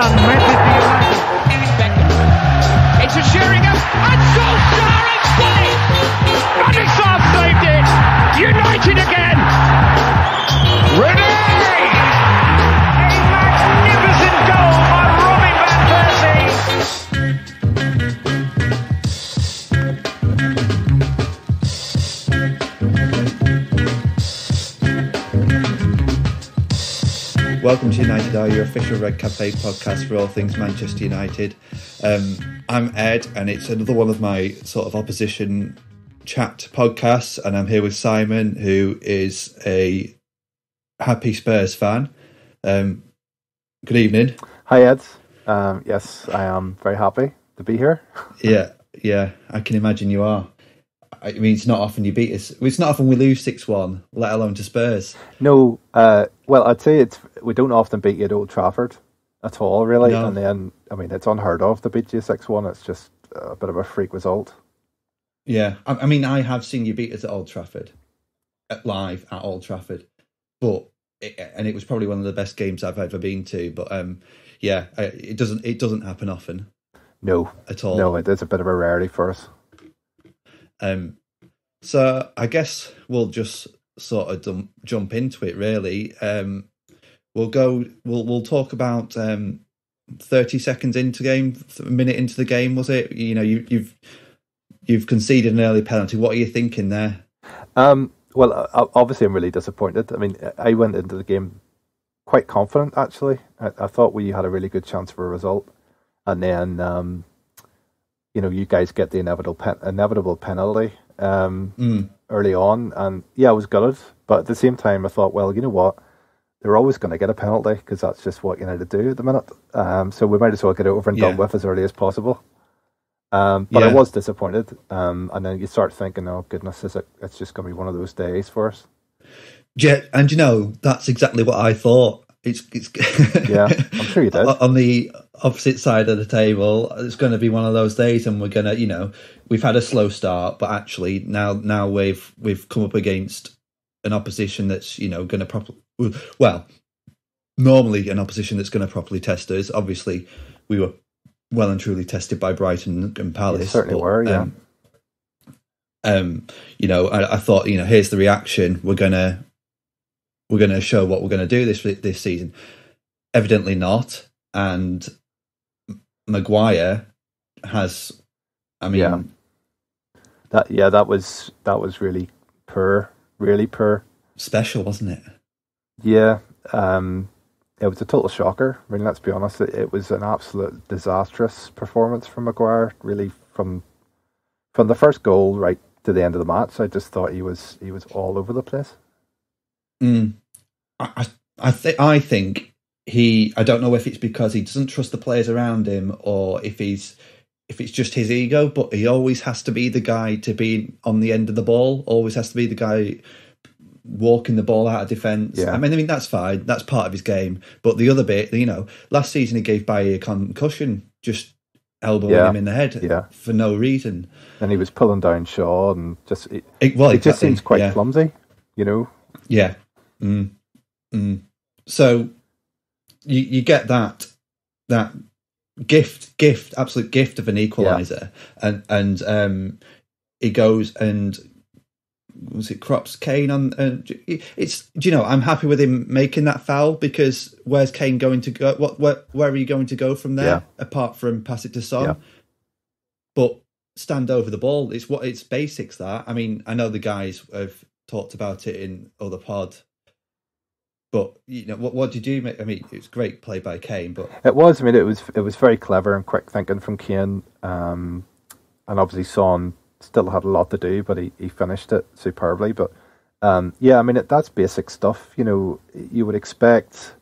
done. Manchester United. It's a Sheringham. And Solskjaer has done it. And saved it. United again. Rooney! Welcome to United Hour your official Red Cafe podcast for all things Manchester United. Um, I'm Ed, and it's another one of my sort of opposition chat podcasts, and I'm here with Simon, who is a happy Spurs fan. Um, good evening. Hi, Ed. Um, yes, I am very happy to be here. Yeah, yeah, I can imagine you are. I mean, it's not often you beat us. It's not often we lose six one, let alone to Spurs. No, uh, well, I'd say it's we don't often beat you at Old Trafford at all, really. No. And then, I mean, it's unheard of to beat you six one. It's just a bit of a freak result. Yeah, I, I mean, I have seen you beat us at Old Trafford, at live at Old Trafford, but it, and it was probably one of the best games I've ever been to. But um, yeah, it doesn't it doesn't happen often No, at all. no, it is a bit of a rarity for us. Um, so I guess we'll just sort of dum- jump into it. Really, um, we'll go. We'll we'll talk about um, thirty seconds into game, a minute into the game. Was it? You know, you, you've you've conceded an early penalty. What are you thinking there? Um, well, obviously, I'm really disappointed. I mean, I went into the game quite confident. Actually, I, I thought we had a really good chance for a result, and then um, you know, you guys get the inevitable pen- inevitable penalty um, Mm. early on, and yeah, I was gutted. But at the same time, I thought, well, you know what? They're always going to get a penalty because that's just what United do at the minute. Um, so we might as well get it over and done with as early as possible. Um, but I was disappointed, um, and then you start thinking, "Oh goodness, is it? It's just going to be one of those days for us." Yeah, and you know that's exactly what I thought. It's it's Yeah, I'm sure you did. on the opposite side of the table. It's going to be one of those days, and we're going to, you know, we've had a slow start, but actually now now we've we've come up against an opposition that's you know going to properly well normally an opposition that's going to properly test us. Obviously, we were well and truly tested by Brighton and Palace. certainly were, yeah. Um, um, you know, I, I thought, you know, here's the reaction. We're gonna we're gonna show what we're gonna do this this season. Evidently not, and Maguire has. I mean, Yeah. That yeah, that was that was really poor, really poor. special, wasn't it? Yeah, um, it was a total shocker. I mean, let's be honest, it, it was an absolute disastrous performance from Maguire. Really, from from the first goal right to the end of the match, I just thought he was he was all over the place. Mm. I I I, th- I think he. I don't know if it's because he doesn't trust the players around him, or if he's if it's just his ego. But he always has to be the guy to be on the end of the ball. Always has to be the guy walking the ball out of defence. Yeah. I mean, I mean that's fine. That's part of his game. But the other bit, you know, last season he gave Bailly a concussion, just elbowing Yeah. him in the head Yeah. for no reason. And he was pulling down Shaw, and just it, It, well, it just seems quite yeah. clumsy, you know. Yeah. Mm. Mm. So you you get that that gift gift absolute gift of an equalizer and and um he goes and was it crops Kane on and it's do you know I'm happy with him making that foul because where's Kane going to go what where where are you going to go from there Yeah. apart from pass it to Son Yeah. but stand over the ball it's what it's basics that I mean I know the guys have talked about it in other pod but you know what what did you make I mean it it's great play by Kane but It was. I mean, it was. It was very clever and quick thinking from Kane. Um, and obviously, Son still had a lot to do, but he, he finished it superbly. But um, yeah, I mean, it, that's basic stuff. You know, you would expect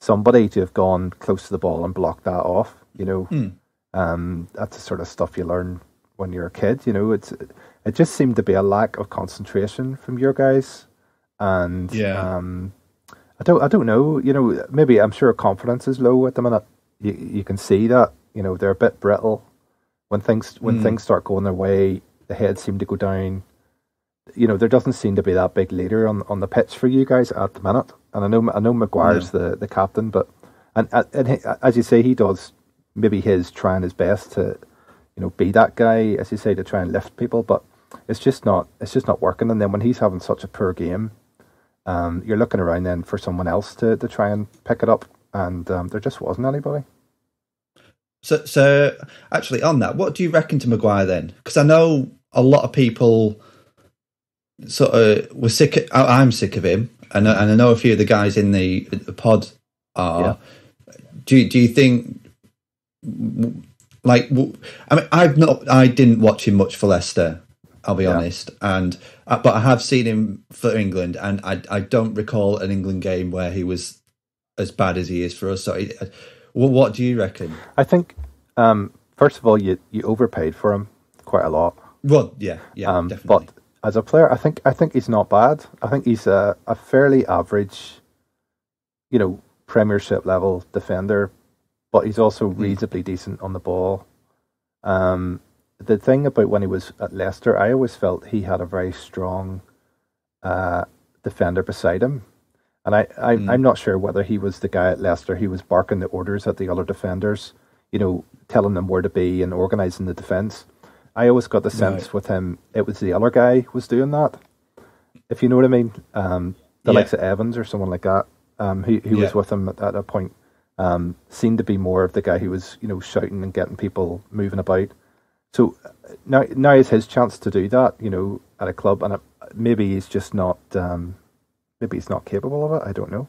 somebody to have gone close to the ball and blocked that off. You know, Mm. um, that's the sort of stuff you learn when you're a kid. You know, it's it just seemed to be a lack of concentration from your guys, and Yeah. um, I don't I don't know. You know, maybe I'm sure confidence is low at the minute. You you can see that. You know, they're a bit brittle when things when Mm. things start going their way. The heads seem to go down. You know, there doesn't seem to be that big leader on on the pitch for you guys at the minute. And I know I know Maguire's the the captain, but and, and, and he, as you say, he does maybe his trying his best to, you know, be that guy, as you say, to try and lift people, but it's just not it's just not working. And then when he's having such a poor game, um, you're looking around then for someone else to, to try and pick it up, and um, there just wasn't anybody. So, so actually, on that, what do you reckon to Maguire then? Because I know a lot of people sort of were sick. Of, I'm sick of him, and I, and I know a few of the guys in the, the pod are. Yeah. Do do you think? Like, I mean, I've not. I didn't watch him much for Leicester. I'll be Yeah. honest, and but I have seen him for England, and I I don't recall an England game where he was as bad as he is for us. So, it- uh, what what do you reckon? I think, um, first of all, you you overpaid for him quite a lot. Well, yeah, yeah, Um, definitely. but as a player, I think I think he's not bad. I think he's a, a fairly average, you know, Premiership level defender, but he's also reasonably decent on the ball. Um, the thing about when he was at Leicester, I always felt he had a very strong uh, defender beside him. And I, I, I'm not sure whether he was the guy at Leicester who was barking the orders at the other defenders, you know, telling them where to be and organising the defence. I always got the sense Right. with him it was the other guy who was doing that. If you know what I mean. Um, the Yeah. likes of Evans or someone like that, um, who who was with him at, at a point, um, seemed to be more of the guy who was, you know, shouting and getting people moving about. So uh, now now is his chance to do that, you know, at a club, and uh, maybe he's just not, um, maybe he's not capable of it. I don't know.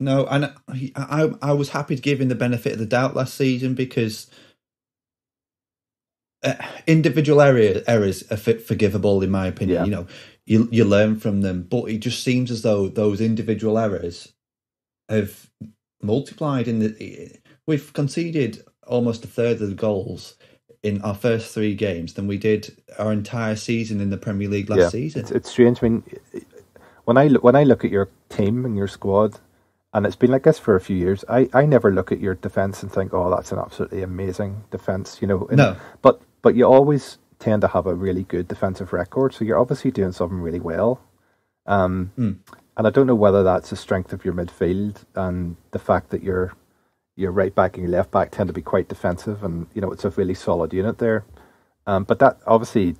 No, and I, I I was happy to give him the benefit of the doubt last season because uh, individual area, errors are forgivable in my opinion. Yeah. You know, you you learn from them, but it just seems as though those individual errors have multiplied. In the we've conceded almost a third of the goals in our first three games than we did our entire season in the Premier League last season. It's, it's strange. I mean, when I look, when I look at your team and your squad, and it's been like this for a few years, I, I never look at your defense and think, oh, that's an absolutely amazing defense. You know, And- No. But but you always tend to have a really good defensive record, so you're obviously doing something really well. Um, Hmm. and I don't know whether that's the strength of your midfield and the fact that your your right back and your left back tend to be quite defensive, and you know it's a really solid unit there. Um, but that obviously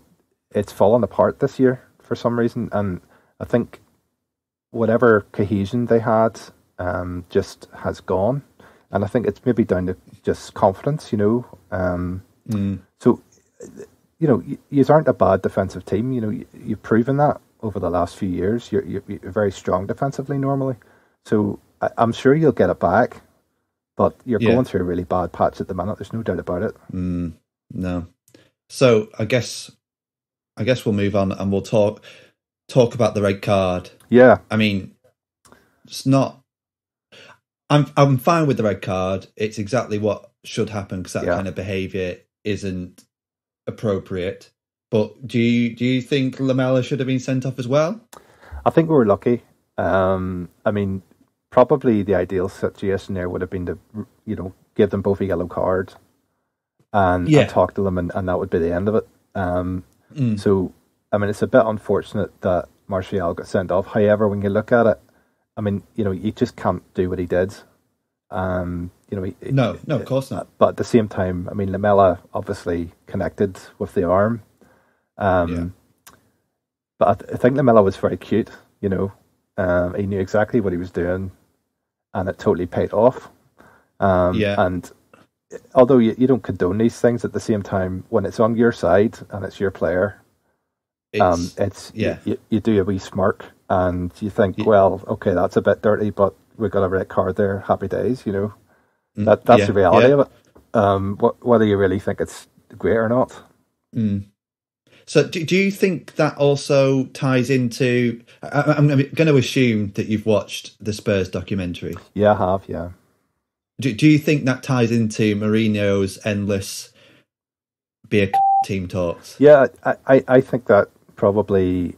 it's fallen apart this year for some reason, and I think whatever cohesion they had um, just has gone, and I think it's maybe down to just confidence, you know. Um, Mm. so, you know, you, you aren't a bad defensive team. You know, you, you've proven that over the last few years. You're, you're, you're very strong defensively normally. So I, I'm sure you'll get it back, but you're Yeah. going through a really bad patch at the minute. There's no doubt about it. Mm, no. So I guess I guess we'll move on and we'll talk talk about the red card. Yeah, I mean, it's not. I'm I'm fine with the red card. It's exactly what should happen because that Yeah. kind of behaviour isn't appropriate. But do you do you think Lamela should have been sent off as well? I think we were lucky. Um, I mean, probably the ideal situation there would have been to, you know, give them both a yellow card and, Yeah. and talk to them, and, and that would be the end of it. Um, Mm. So, I mean, it's a bit unfortunate that Martial got sent off. However, when you look at it, I mean, you know, you just can't do what he did. Um, you know, he, No, no, of course not. but at the same time, I mean, Lamela obviously connected with the arm. Um, Yeah. But I, th- I think Lamela was very cute. You know, um, he knew exactly what he was doing, and it totally paid off. Um, Yeah. And although you, you don't condone these things, at the same time, when it's on your side and it's your player, It's, um, it's yeah. you, you do a wee smirk and you think, Ye- well, okay, that's a bit dirty, but we got a red card there. Happy days, you know. mm, That that's yeah, the reality yeah. of it. Um, wh- whether you really think it's great or not. Mm. So, do, do you think that also ties into? I, I'm going to assume that you've watched the Spurs documentary. Yeah, I have. Yeah, Do, do you think that ties into Mourinho's endless be a c- team talks? yeah. I, I, I think that probably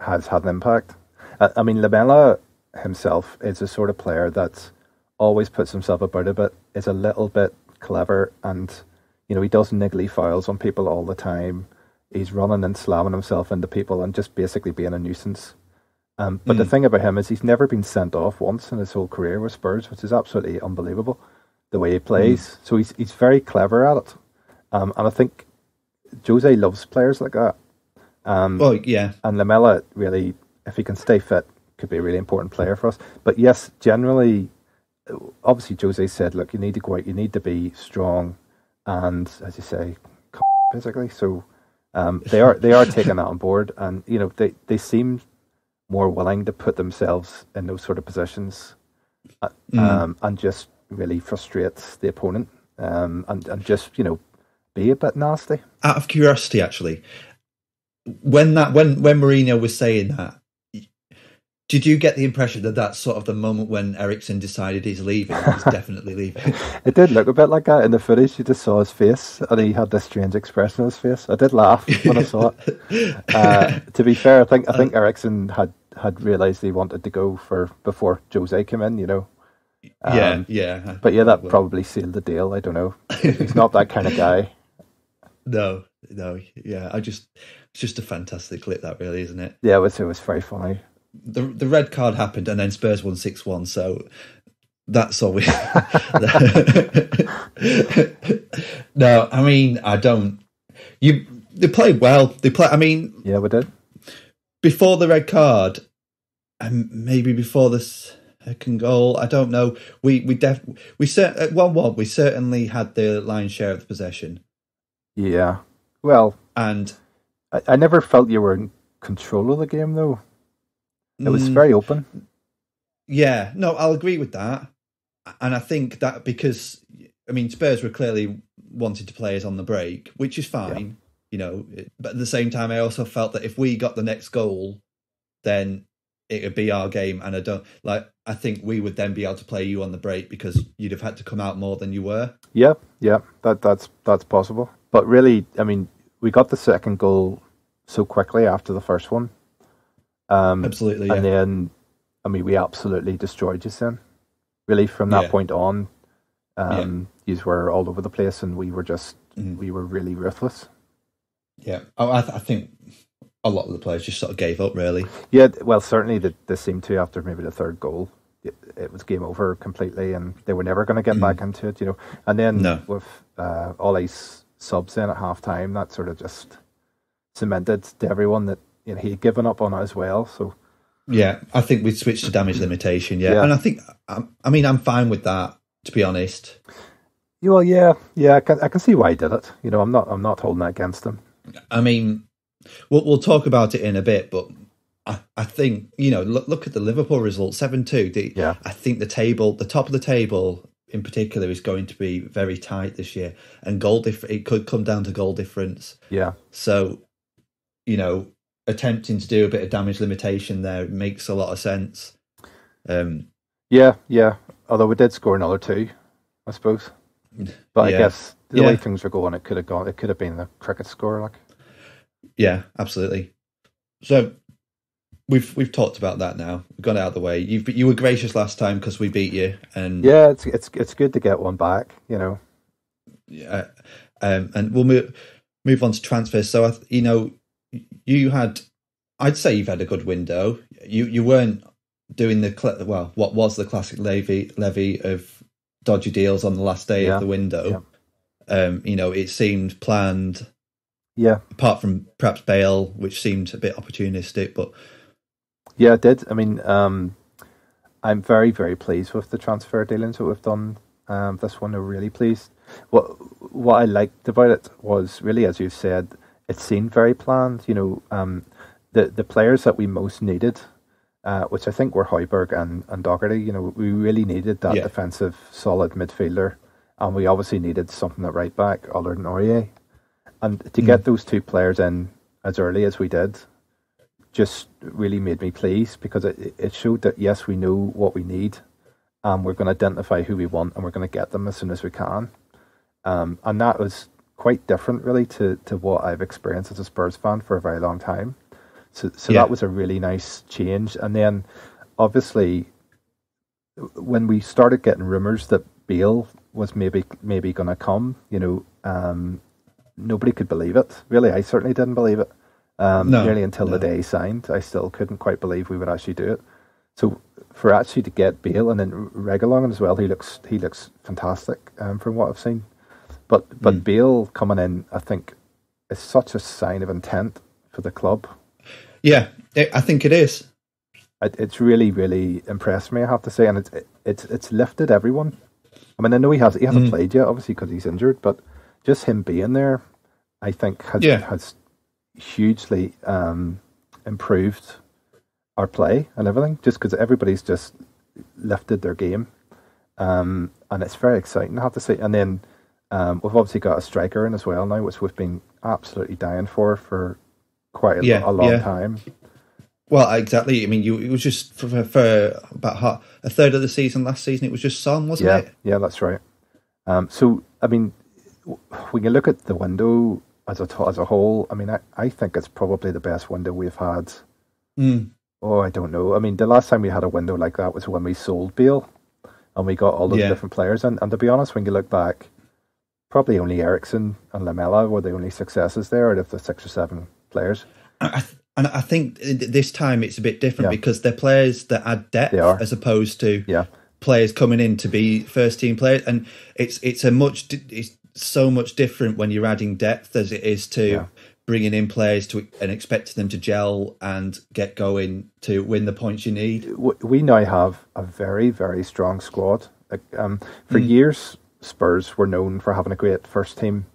has had an impact. I, I mean, Lamela himself is a sort of player that always puts himself about a bit. Is a little bit clever, and you know he does niggly fouls on people all the time. He's running and slamming himself into people and just basically being a nuisance. Um, but the thing about him is he's never been sent off once in his whole career with Spurs, which is absolutely unbelievable. The way he plays, so he's he's very clever at it, um, and I think Jose loves players like that. Um, Well, yeah, and Lamela really, if he can stay fit, could be a really important player for us. But yes, generally, obviously, Jose said, look, you need to go out, you need to be strong, and as you say, physically. So um, they are they are taking that on board, and you know they they seem more willing to put themselves in those sort of positions, uh, um, and just really frustrates the opponent, um, and and just you know be a bit nasty. out of curiosity, actually, when that when when Mourinho was saying that, did you get the impression that that's sort of the moment when Eriksen decided he's leaving? He's definitely leaving. It did look a bit like that in the footage. You just saw his face, and he had this strange expression on his face. I did laugh when I saw it. Uh, to be fair, I think I think Eriksen had had realised he wanted to go for before Jose came in. You know, yeah, Um, yeah. but yeah, that probably sealed the deal. I don't know. He's not that kind of guy. no, no, yeah. I just it's just a fantastic clip, that really, isn't it? Yeah, it was it was very funny. The the red card happened and then Spurs won six one. So that's all we. no, I mean I don't. You they played well. They play. I mean Yeah, we did. before the red card, and maybe before the second goal. I don't know. We we def we cer- at one one we certainly had the lion's share of the possession, Yeah. Well, and I, I never felt you were in control of the game though. It was Mm, very open. Yeah, no, I'll agree with that. And I think that because, I mean, Spurs were clearly wanted to play us on the break, which is fine, you know. But at the same time, I also felt that if we got the next goal, then it would be our game. And I don't like, I think we would then be able to play you on the break because you'd have had to come out more than you were. Yeah, yeah, that that's that's possible. But really, I mean, we got the second goal so quickly after the first one. Um, Absolutely. and Yeah. then, I mean, we absolutely destroyed you then. Really, from that Yeah. point on, um, you were all over the place, and we were just Mhm. we were really ruthless. yeah. Oh, I, I think a lot of the players just sort of gave up, really. Yeah, well, certainly they, they seemed to after maybe the third goal. It, it was game over completely, and they were never going to get back into it, you know. And then Mm. No. with uh, all these subs in at half time, that sort of just cemented to everyone that you know he'd given up on it as well. So Yeah, I think we switched to damage limitation. Yeah, Yeah. and I think I, I mean I'm fine with that to be honest. Yeah, well, yeah, yeah, I can, I can see why he did it. You know, I'm not I'm not holding that against him. I mean, we'll we'll talk about it in a bit, but I, I think you know look look at the Liverpool result seven two. Yeah. I think the table, the top of the table in particular, is going to be very tight this year, and goal diff- it could come down to goal difference. Yeah, So, you know, attempting to do a bit of damage limitation there makes a lot of sense. Um, yeah, yeah. Although we did score another two, I suppose. But I guess the Yeah. way things were going, it could have gone. It could have been the cricket score. Like, Yeah, absolutely. So we've we've talked about that now. We've gone out of the way. You you were gracious last time because we beat you, and yeah, it's it's it's good to get one back. You know, Yeah, um, and we'll move move on to transfers. So I you know you had, I'd say you've had a good window. You you weren't doing the well, what was the classic levy levy of dodgy deals on the last day Yeah, of the window. Um, you know, it seemed planned. yeah, Apart from perhaps Bale, which seemed a bit opportunistic, but Yeah, it did. I mean, um, I'm very, very pleased with the transfer dealings that we've done. Um, this one, I'm really pleased. What what I liked about it was really, as you said, it seemed very planned. You know, um, the the players that we most needed, uh, which I think were Højbjerg and and Doherty. You know, we really needed that Yeah. defensive, solid midfielder, and we obviously needed something at right back, other than Aurier. And to get those two players in as early as we did, just really made me pleased because it, it showed that yes, we know what we need, and we're going to identify who we want, and we're going to get them as soon as we can. Um, and that was quite different, really, to, to what I've experienced as a Spurs fan for a very long time. So, so Yeah. that was a really nice change. And then, obviously, when we started getting rumors that Bale was maybe maybe going to come, you know, um, nobody could believe it. Really, I certainly didn't believe it. Um, No, nearly until the day he signed, I still couldn't quite believe we would actually do it. So for actually to get Bale and then Reguilón as well, he looks he looks fantastic um, from what I've seen. But but Mm. Bale coming in, I think, is such a sign of intent for the club. Yeah, I I think it is. It, it's really really impressed me. I have to say, and it's it's it's lifted everyone. I mean, I know he has he hasn't Mm. played yet, obviously because he's injured, but just him being there, I think has Yeah. has hugely um, improved our play and everything. Just because everybody's just lifted their game, um, and it's very exciting. I have to say, and then um, we've obviously got a striker in as well now, which we've been absolutely dying for for quite a, Yeah, a long yeah. time. Well, exactly. I mean, you it was just for, for, for about a third of the season last season. It was just Son, wasn't yeah, it? yeah, that's right. Um, so, I mean, when you look at the window as a as a whole, I mean, I, I think it's probably the best window we've had. Mm. Oh, I don't know. I mean, the last time we had a window like that was when we sold Bale, and we got all those Yeah. different players. And, and to be honest, when you look back, probably only Eriksen and Lamela were the only successes there out of the six or seven players. I, I- and I think this time it's a bit different Yeah. because they're players that add depth as opposed to Yeah, players coming in to be first team players, and it's it's a much it's so much different when you're adding depth as it is to Yeah. bringing in players to and expecting them to gel and get going to win the points you need. we now have a very very strong squad. Um, for Mm. years, Spurs were known for having a great first team,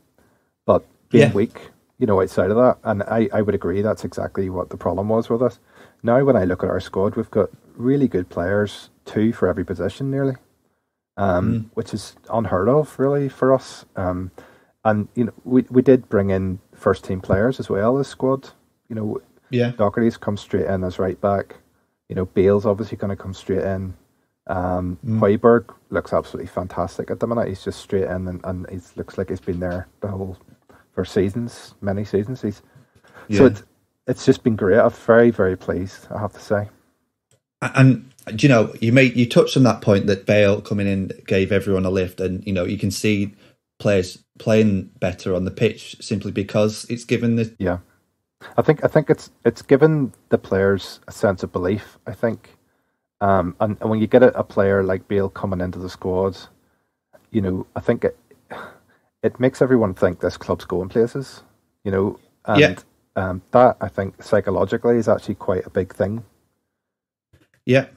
but being Yeah. weak, you know, outside of that, and I, I would agree that's exactly what the problem was with us. Now, when I look at our squad, we've got really good players, two for every position nearly, um, Mm. which is unheard of really for us. Um, and you know, we we did bring in first team players as well as squad. You know, Yeah, Doherty's come straight in as right back. You know, Bale's obviously going to come straight in. Um, Mm. Højbjerg looks absolutely fantastic at the minute. He's just straight in and, and he looks like he's been there the whole for seasons, many seasons. He's so it's it's just been great. I'm very very pleased. I have to say. and you know you made you touched on that point that Bale coming in gave everyone a lift, and you know you can see players playing better on the pitch simply because it's given the Yeah, I think I think it's it's given the players a sense of belief. I think, um, and, and when you get a, a player like Bale coming into the squad, you know, I think it it makes everyone think this club's going places. You know, and Yeah. um, that I think psychologically is actually quite a big thing. Yeah,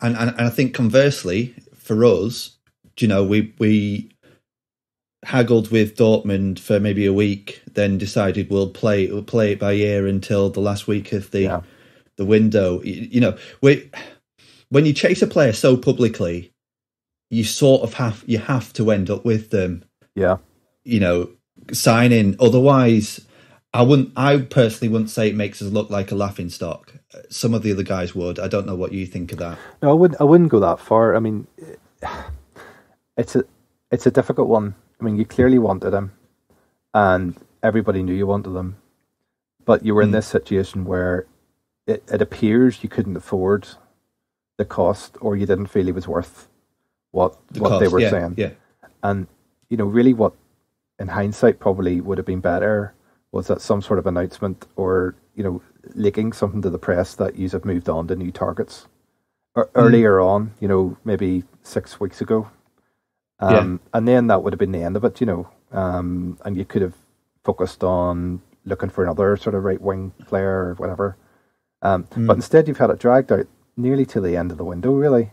and, and and I think conversely for us, you know, we we haggled with Dortmund for maybe a week, then decided we'll play we'll play it by ear until the last week of the Yeah. the window. You, you know, we when you chase a player so publicly, you sort of have you have to end up with them. Yeah, You know, signing. Otherwise, I wouldn't. I personally wouldn't say it makes us look like a laughing stock. Some of the other guys would. I don't know what you think of that. no, I wouldn't. I wouldn't go that far. I mean, it's a it's a difficult one. I mean, you clearly wanted him, and everybody knew you wanted him, but you were in Mm. this situation where it, it appears you couldn't afford the cost, or you didn't feel he was worth what The what they were yeah, saying. Yeah. And you know, really, what in hindsight probably would have been better was that some sort of announcement or you know leaking something to the press that you have moved on to new targets or earlier on. You know, maybe six weeks ago. Um, And then that would have been the end of it, you know. Um, and you could have focused on looking for another sort of right wing player or whatever. Um, But instead, you've had it dragged out nearly to the end of the window, really.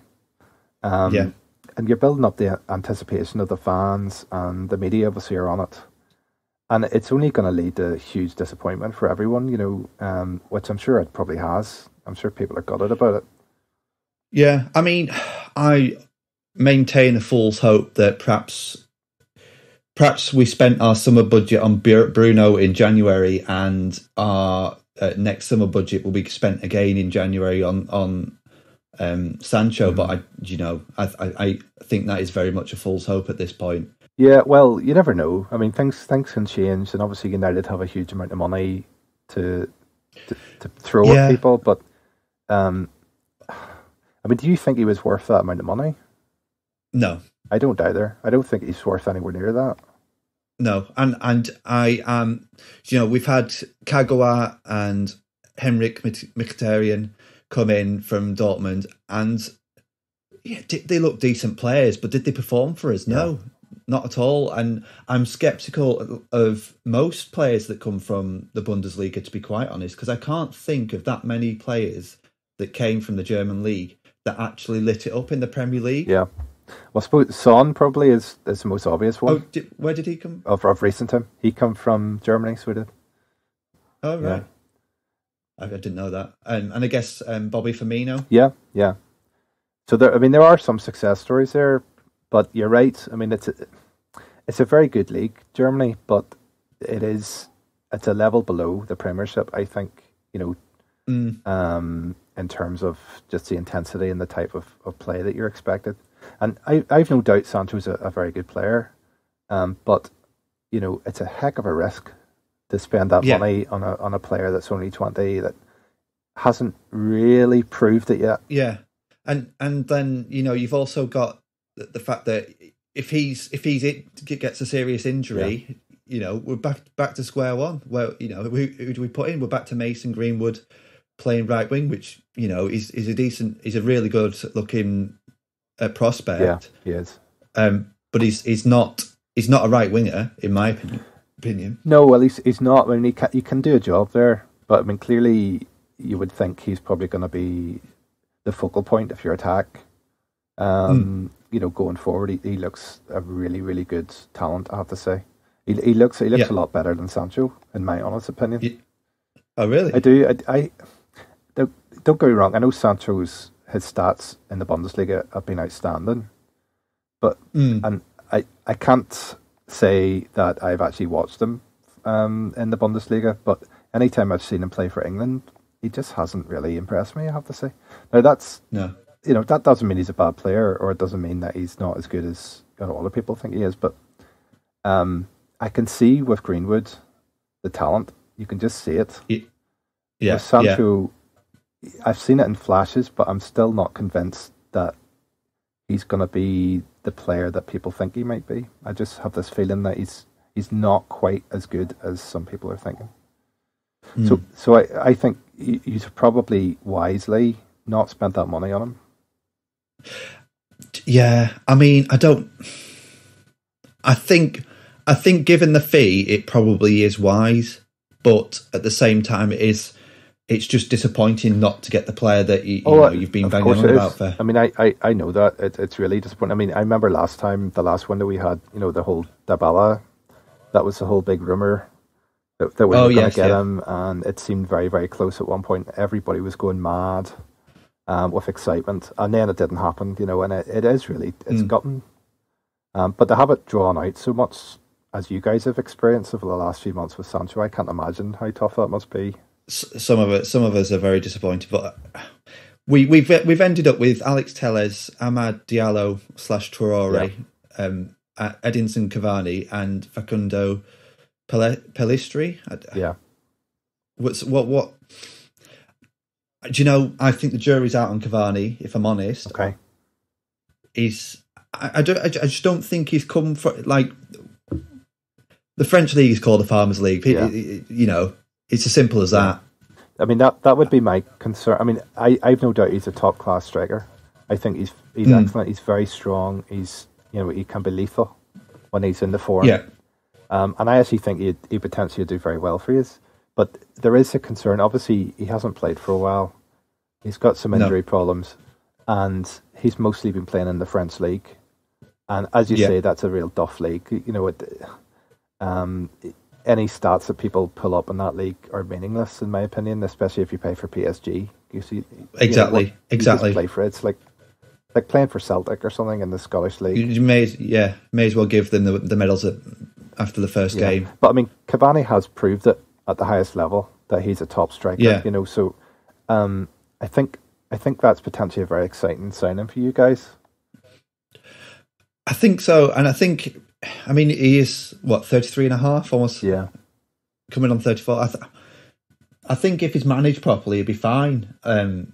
Um, Yeah. And you're building up the anticipation of the fans and the media, obviously, are on it. And it's only going to lead to huge disappointment for everyone, you know, um, which I'm sure it probably has. I'm sure people are gutted about it. Yeah, I mean, I maintain a fool's hope that perhaps perhaps we spent our summer budget on Bruno in January, and our uh, next summer budget will be spent again in January on on um, Sancho. But I, you know, I, I I think that is very much a false hope at this point. Yeah, well, you never know. I mean, things things can change, and obviously United have a huge amount of money to to, to throw Yeah. at people. But, um, I mean, do you think he was worth that amount of money? No, I don't either. I don't think he's worth anywhere near that. no, and and I um, you know, we've had Kagawa and Henrikh Mkhitaryan come in from Dortmund, and yeah, they look decent players, but did they perform for us? No, not at all. And I'm skeptical of most players that come from the Bundesliga, to be quite honest, because I can't think of that many players that came from the German league that actually lit it up in the Premier League. Yeah. Well, I suppose Son probably is, is the most obvious one Oh, did, where did he come? of, of recent time. He come from Germany, so did. Oh, right. I, I didn't know that. Um, and I guess um, Bobby Firmino. Yeah, yeah. So there, I mean, there are some success stories there, but you're right. I mean, it's a, it's a very good league, Germany, but it is it's a level below the Premiership. I think you know, Mm. um, in terms of just the intensity and the type of, of play that you're expected. And I, I've no doubt Sancho's a, a very good player, um, but you know, it's a heck of a risk to spend that Yeah. money on a on a player that's only twenty that hasn't really proved it yet. Yeah, and and then you know you've also got the, the fact that if he's if he's it gets a serious injury, you know we're back back to square one. Well, you know who, who do we put in? We're back to Mason Greenwood playing right wing, which you know is is a decent, is a really good looking uh, prospect. Yeah, he is. Um, but he's he's not he's not a right winger in my opinion. Opinion. No, well, he's he's not. I mean, he can, he can do a job there, but I mean, clearly, you would think he's probably going to be the focal point of your attack. Um, You know, going forward, he, he looks a really, really good talent. I have to say, he he looks he looks Yeah. a lot better than Sancho, in my honest opinion. Yeah. Oh really? I do. I, I don't, don't get me wrong. I know Sancho's his stats in the Bundesliga have been outstanding, but Mm. and I, I can't say that I've actually watched him um, in the Bundesliga, but anytime I've seen him play for England, he just hasn't really impressed me. I have to say. Now that's No. you know that doesn't mean he's a bad player, or it doesn't mean that he's not as good as you know, other people think he is. But um, I can see with Greenwood the talent. You can just see it. Yeah. With Yeah. Sancho, I've seen it in flashes, but I'm still not convinced that he's going to be the player that people think he might be. I just have this feeling that he's he's not quite as good as some people are thinking. Mm. So, so I, I think you, you should probably wisely not spend that money on him. Yeah, I mean, I don't. I think, I think, given the fee, it probably is wise, but at the same time, it is. It's just disappointing not to get the player that you, you know, uh, you've been banging on about for. I mean, I, I, I know that it, it's really disappointing. I mean, I remember last time, the last window we had, you know, the whole Dybala, that was the whole big rumor that, that we Oh, were going yes, to get yeah. him, and it seemed very, very close at one point. Everybody was going mad um, with excitement, and then it didn't happen, you know, and it, it is really, it's Mm. gotten. Um, but to have it drawn out so much as you guys have experienced over the last few months with Sancho, I can't imagine how tough that must be. Some of it, some of us are very disappointed, but we we've we've ended up with Alex Telles, Amad Diallo slash Traore, um, uh, Edinson Cavani, and Facundo Pelistri. Yeah. What's what what? Do you know? I think the jury's out on Cavani. If I'm honest, Okay. he's I, I don't I, I just don't think he's come from like the French league is called the Farmers League. Yeah. You know, it's as simple as that. I mean that that would be my concern. I mean, I I've no doubt he's a top class striker. I think he's he's Mm. excellent. He's very strong. He's you know he can be lethal when he's in the form. Yeah, Um, and I actually think he he potentially do very well for you. But there is a concern. Obviously, he hasn't played for a while. He's got some No. injury problems, and he's mostly been playing in the French league. And as you Yeah. say, that's a real duff league. You know, it, um, any stats that people pull up in that league are meaningless, in my opinion. Especially if you pay for PSG. You see, know, Exactly, you just exactly. play for it. It's like like playing for Celtic or something in the Scottish league. you, may yeah may as well give them the, the medals at, after the first Yeah. game. But I mean, Cavani has proved it at the highest level that he's a top striker. Yeah. You know, so um, I think I think that's potentially a very exciting signing for you guys. I think so, and I think I mean he is what 33 and a half, almost Yeah. coming on 34. I, th- I think if he's managed properly, he'd be fine. Um,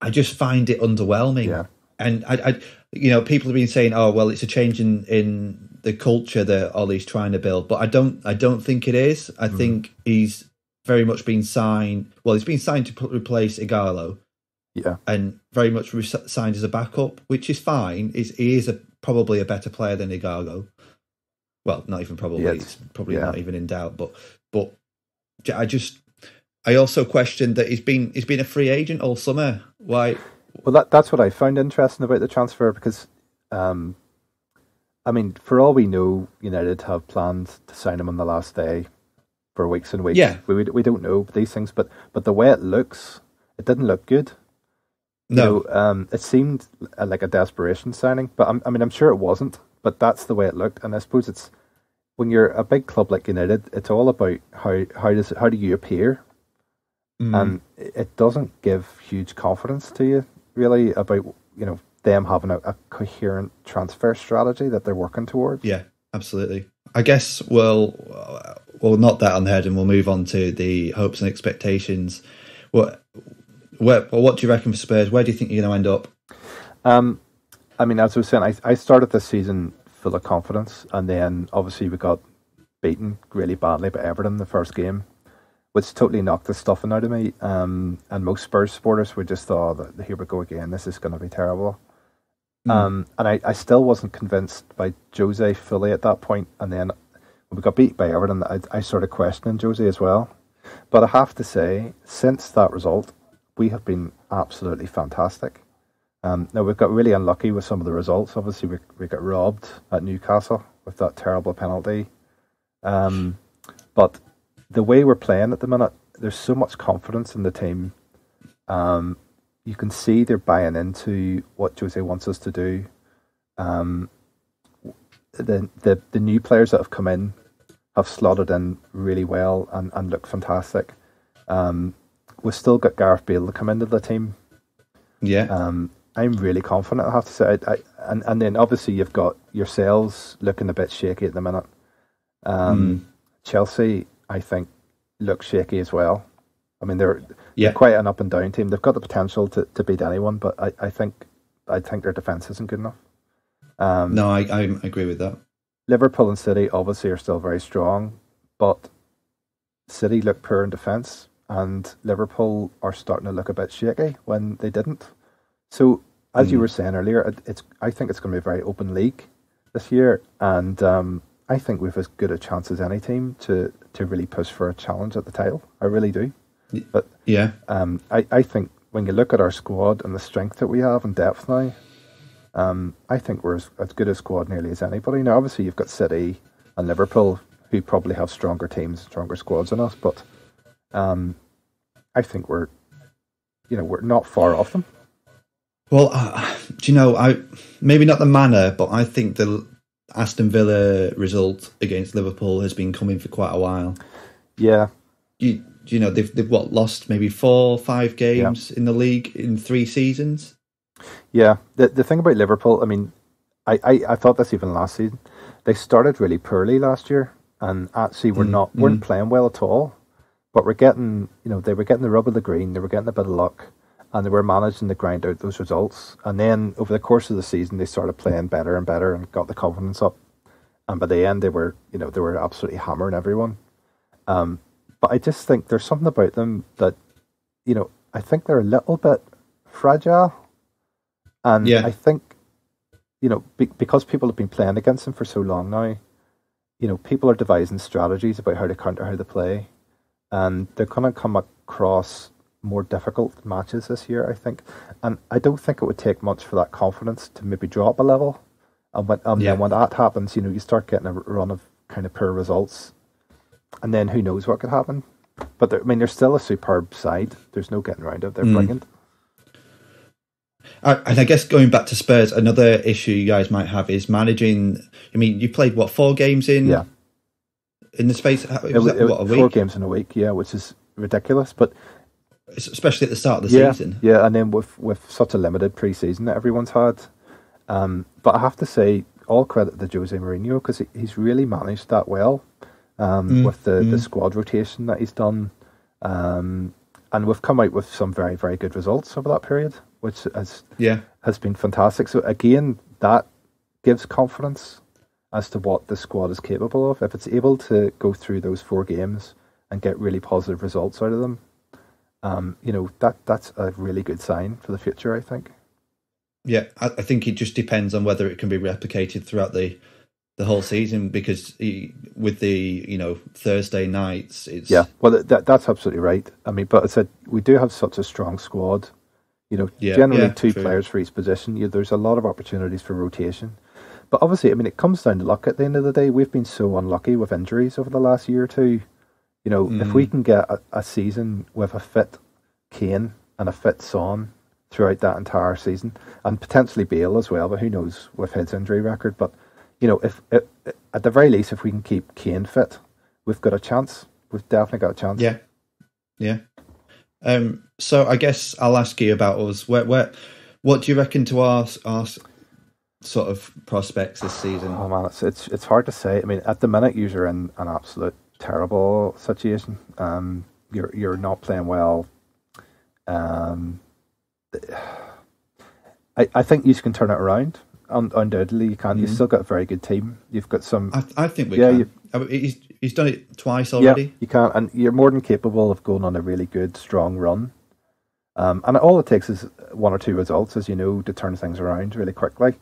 I just find it underwhelming. Yeah. And I, I, you know, people have been saying, "Oh, well, it's a change in in the culture that Ole's trying to build," but I don't, I don't think it is. I think he's very much been signed. Well, he's been signed to put, replace Ighalo, Yeah, and very much re- signed as a backup, which is fine. Is he is a probably a better player than Ighalo. Well, not even probably. It's probably yeah. not even in doubt. But but I just I also questioned that he's been he's been a free agent all summer. Why? Well, that that's what I found interesting about the transfer because, um, I mean, for all we know, United have planned to sign him on the last day for weeks and weeks. Yeah. we we, we don't know these things, but but the way it looks, it didn't look good. No, know, um, it seemed uh, like a desperation signing, but I'm, I mean, I'm sure it wasn't. But that's the way it looked, and I suppose it's when you're a big club like United, it's all about how how does how do you appear, Mm. and it doesn't give huge confidence to you really about you know them having a, a coherent transfer strategy that they're working towards. Yeah, absolutely. I guess we'll we'll knock that on the head and we'll move on to the hopes and expectations. What where, well, what do you reckon for Spurs? Where do you think you're going to end up? Um, I mean, as I was saying, I, I started this season full of confidence, and then obviously we got beaten really badly by Everton the first game, which totally knocked the stuffing out of me. Um, and most Spurs supporters were just thought, that here we go again, this is going to be terrible. Mm. Um, and I, I still wasn't convinced by Jose fully at that point. And then when we got beat by Everton, I, I started questioning Jose as well. But I have to say, since that result, we have been absolutely fantastic. Um, now we've got really unlucky with some of the results. Obviously, we we got robbed at Newcastle with that terrible penalty. Um, but the way we're playing at the minute, there's so much confidence in the team. Um, you can see they're buying into what Jose wants us to do. Um, the the the new players that have come in have slotted in really well and, and look fantastic. Um, we've still got Gareth Bale to come into the team. Yeah, Um, I'm really confident. I have to say, I, I, and and then obviously you've got yourselves looking a bit shaky at the minute. Um, Chelsea, I think, look shaky as well. I mean, they're, Yeah. they're quite an up and down team. They've got the potential to, to beat anyone, but I, I think I think their defense isn't good enough. Um, no, I, I agree with that. Liverpool and City obviously are still very strong, but City look poor in defence, and Liverpool are starting to look a bit shaky when they didn't. So, as you Mm. were saying earlier, it, it's I think it's going to be a very open league this year, and um, I think we've as good a chance as any team to to really push for a challenge at the title. I really do. But Yeah, um, I, I think when you look at our squad and the strength that we have and depth now, um, I think we're as, as good a squad nearly as anybody. Now, obviously, you've got City and Liverpool who probably have stronger teams, stronger squads than us, but um, I think we're, you know, we're not far off them. Well, uh, do you know, I maybe not the manner, but I think the Aston Villa result against Liverpool has been coming for quite a while. Yeah, You, do you know, they've they've what lost maybe four, five games in the league in three seasons. yeah. The the thing about Liverpool, I mean, I, I, I thought this even last season. They started really poorly last year, and actually were Mm, not weren't playing well at all. But we're getting, you know, they were getting the rub of the green. They were getting a bit of luck, and they were managing to grind out those results. And then over the course of the season, they started playing better and better and got the confidence up. And by the end, they were, you know, they were absolutely hammering everyone. Um, but I just think there's something about them that, you know, I think they're a little bit fragile. And Yeah. I think, you know, be, because people have been playing against them for so long now, you know, people are devising strategies about how to counter how to play. And they're going to come across more difficult matches this year, I think. And I don't think it would take much for that confidence to maybe drop a level. And when, um, Yeah. when that happens, you know, you start getting a run of kind of poor results. And then who knows what could happen. But I mean, they're still a superb side. There's no getting around it. They're Mm. brilliant. I, and I guess going back to Spurs, another issue you guys might have is managing. I mean, you played what four games in Yeah. In the space. How, It was was, that, it what a was four games in a week, yeah, which is ridiculous. But especially at the start of the yeah, season. yeah, and then with with such a limited preseason that everyone's had. Um, but I have to say, all credit to Jose Mourinho because he, he's really managed that well um, Mm, with the, the mm. squad rotation that he's done, um, and we've come out with some very very good results over that period. which has Yeah, has been fantastic. So again, that gives confidence as to what the squad is capable of. If it's able to go through those four games and get really positive results out of them, um, you know that that's a really good sign for the future. I think. yeah. I, I think it just depends on whether it can be replicated throughout the the whole season because he, with the you know Thursday nights, it's Yeah, well, that that's absolutely right. I mean, but I said we do have such a strong squad. You know, Yeah, generally yeah, two true. players for each position. You, there's a lot of opportunities for rotation. But obviously, I mean, it comes down to luck. At the end of the day, we've been so unlucky with injuries over the last year or two. You know, if Mm. we can get a, a season with a fit Kane and a fit Son throughout that entire season, and potentially Bale as well, but who knows with his injury record. But you know, if, if at the very least, if we can keep Kane fit, we've got a chance. We've definitely got a chance. Yeah, yeah. Um, so I guess I'll ask you about us. Where, where, what do you reckon to our our sort of prospects this season? Oh man, it's it's it's hard to say. I mean, at the minute, you're in an absolute terrible situation. Um, you're you're not playing well. Um, I I think you can turn it around. Un- undoubtedly, you can. You've Mhm. still got a very good team. You've got some. I, I think we Yeah, can. I mean, he's he's done it twice yeah, already. you can, and you're more than capable of going on a really good, strong run. Um, and all it takes is one or two results, as you know, to turn things around really quickly.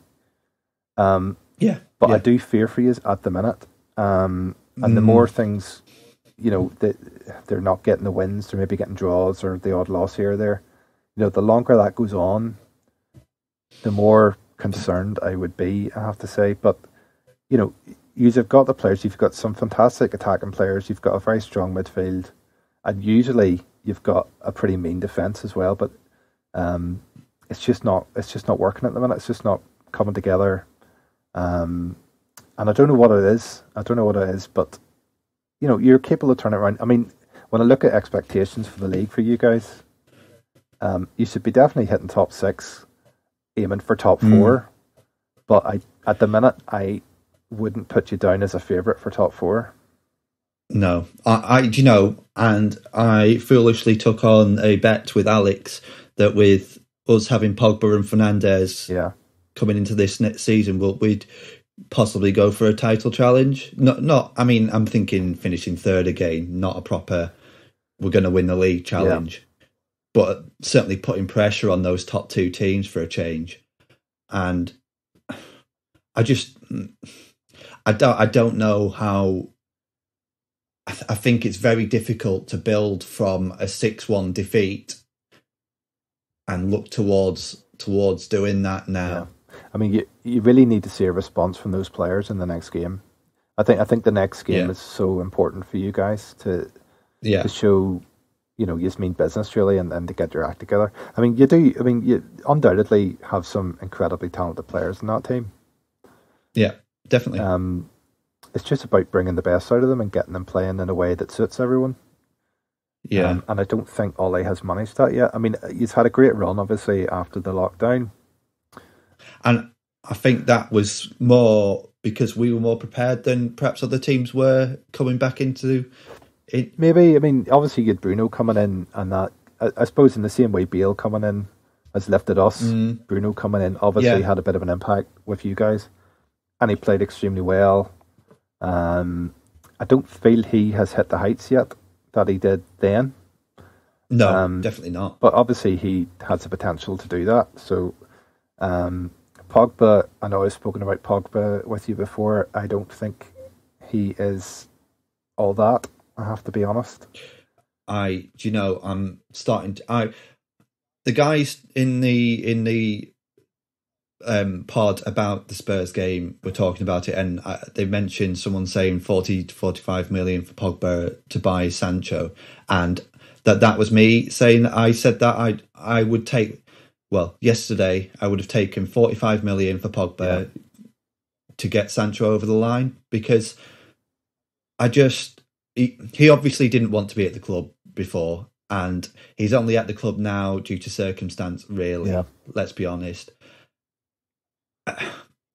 Um, Yeah, But I do fear for you at the minute. Um, and the Mm. more things, you know, that they're not getting the wins, they're maybe getting draws or the odd loss here or there. You know, the longer that goes on, the more concerned I would be. I have to say, but you know, you've got the players. You've got some fantastic attacking players. You've got a very strong midfield, and usually you've got a pretty mean defense as well. But um, it's just not. It's just not working at the minute. It's just not coming together. Um, and I don't know what it is. I don't know what it is, but you know, you're capable of turning it around. I mean, when I look at expectations for the league for you guys, um, you should be definitely hitting top six, aiming for top Mm. four. But I, at the minute, I wouldn't put you down as a favourite for top four. No, I, I, do you know, and I foolishly took on a bet with Alex that with us having Pogba and Fernandes Yeah, coming into this next season, we'll, we'd possibly go for a title challenge. Not, not. I mean, I'm thinking finishing third again, not a proper. We're going to win the league challenge, but certainly putting pressure on those top two teams for a change. And I just, I don't, I don't know how. I, th- I think it's very difficult to build from a six-one defeat and look towards towards doing that now. I mean, you you really need to see a response from those players in the next game. I think I think the next game Yeah. is so important for you guys to Yeah, to show, you know, you just mean business really, and, and to get your act together. I mean, you do. I mean, you undoubtedly have some incredibly talented players in that team. yeah, definitely. Um, it's just about bringing the best out of them and getting them playing in a way that suits everyone. yeah, Um, and I don't think Ole has managed that yet. I mean, he's had a great run, obviously, after the lockdown. And I think that was more because we were more prepared than perhaps other teams were coming back into it. Maybe, I mean, obviously, you had Bruno coming in, and that, I, I suppose, in the same way Bale coming in has lifted us. Mm. Bruno coming in obviously Yeah. had a bit of an impact with you guys, and he played extremely well. Um, I don't feel he has hit the heights yet that he did then, No, Um, definitely not. but obviously he has the potential to do that. So, um, Pogba, I know I've spoken about Pogba with you before. I don't think he is all that. I have to be honest. I, do you know, I'm starting to. I, the guys in the in the um, pod about the Spurs game were talking about it, and I, they mentioned someone saying forty to forty-five million for Pogba to buy Sancho, and that that was me saying I said that I I would take. Well, yesterday I would have taken forty-five million for Pogba to get Sancho over the line because I just he, he obviously didn't want to be at the club before and he's only at the club now due to circumstance really. Yeah. let's be honest.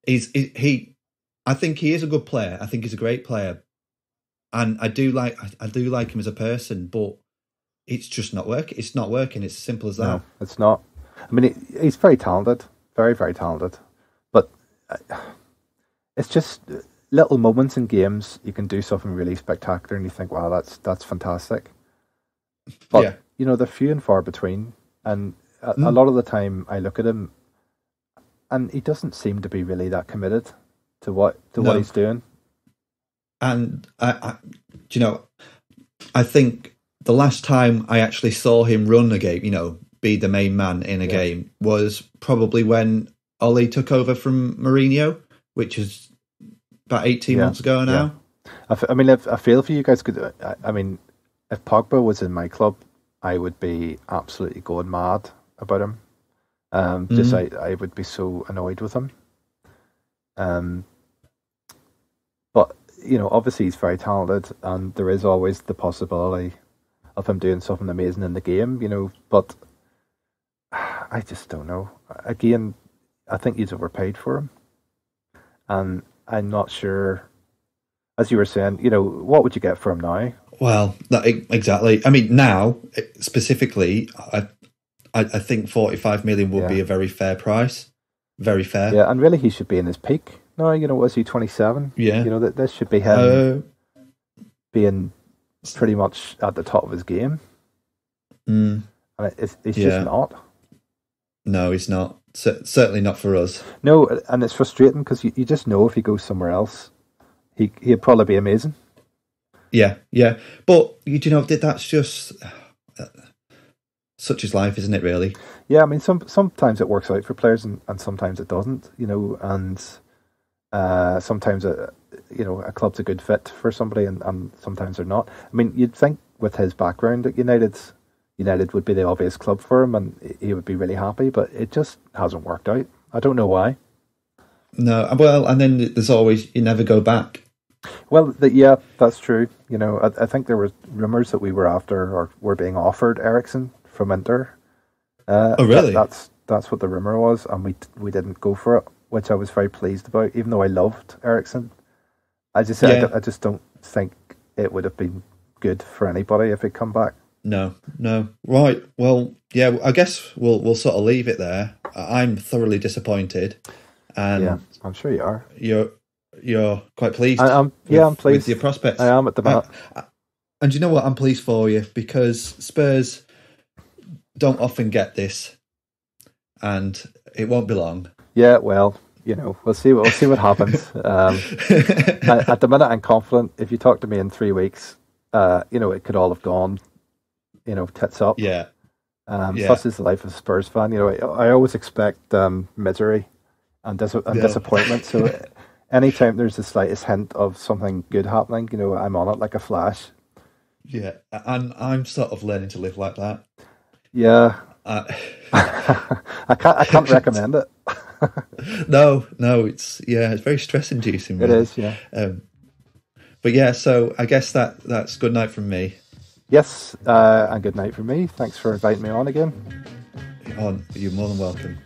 He's he, he I think he is a good player. I think he's a great player. And I do like I, I do like him as a person but it's just not working it's not working. It's as simple as that. No, it's not. I mean, he, he's very talented, very very talented, but uh, it's just little moments in games you can do something really spectacular, and you think, "Wow, that's that's fantastic." But Yeah. you know, they're few and far between, and a, a Mm. lot of the time I look at him, and he doesn't seem to be really that committed to what to what he's doing. And I, I, you know, I think the last time I actually saw him run a game, you know, be the main man in a Yeah. game, was probably when Ole took over from Mourinho, which is about eighteen Yeah. months ago now. I, f- I mean, if, I feel for you guys. Could I, I mean, if Pogba was in my club, I would be absolutely going mad about him. Um, just I, I would be so annoyed with him. Um, but you know, obviously he's very talented, and there is always the possibility of him doing something amazing in the game. You know, but I just don't know. Again, I think he's overpaid for him, and I'm not sure. As you were saying, you know, what would you get for him now? Well, that, exactly. I mean, now eh, specifically, I, I, I think forty-five million would be a very fair price. Very fair. Yeah, and really, he should be in his peak now. You know, was he 27? Yeah. You know, that this should be him Uh, being pretty much at the top of his game, mm, and it- it's, it's Yeah. just not. No, he's not. Cer- certainly not for us. No, and it's frustrating because you, you just know if he goes somewhere else, he he'd probably be amazing. Yeah, yeah. But you do know that that's just uh, such is life, isn't it? Really. Yeah, I mean, some sometimes it works out for players, and, and sometimes it doesn't. You know, and uh, sometimes a you know a club's a good fit for somebody, and, and sometimes they're not. I mean, you'd think with his background at United, United would be the obvious club for him, and he would be really happy. But it just hasn't worked out. I don't know why. No, well, and then there's always you never go back. Well, the, yeah, that's true. You know, I, I think there were rumours that we were after or were being offered Eriksen from Inter. Uh, Oh, really? that- that's that's what the rumor was, and we we didn't go for it, which I was very pleased about. Even though I loved Eriksen, I just I Yeah. d- I, just don't think it would have been good for anybody if he'd come back. No, no. Right. Well, yeah. I guess we'll we'll sort of leave it there. I'm thoroughly disappointed, and yeah, I'm sure you are. you're you're quite pleased. I, am with- yeah, I'm pleased. with your prospects. I am at the. Uh, and you know what? I'm pleased for you because Spurs don't often get this, and it won't be long. yeah, well, you know, we'll see. We'll see what happens. Um, at, at the minute, I'm confident. If you talk to me in three weeks, uh, you know, it could all have gone, you know, tits up. yeah, Um, Yeah. Such is the life of a Spurs fan. You know, I, I always expect um, misery and, dis- and Yeah. disappointment. So anytime there's the slightest hint of something good happening, you know, I'm on it like a flash. yeah. And I'm sort of learning to live like that. Yeah, Uh, I can't. I can't recommend it. no, no, it's yeah, it's very stress inducing. It really. is. Yeah. Um, but yeah, so I guess that that's good night from me. Yes. Uh, and good night from me. Thanks for inviting me on again. You're more than welcome.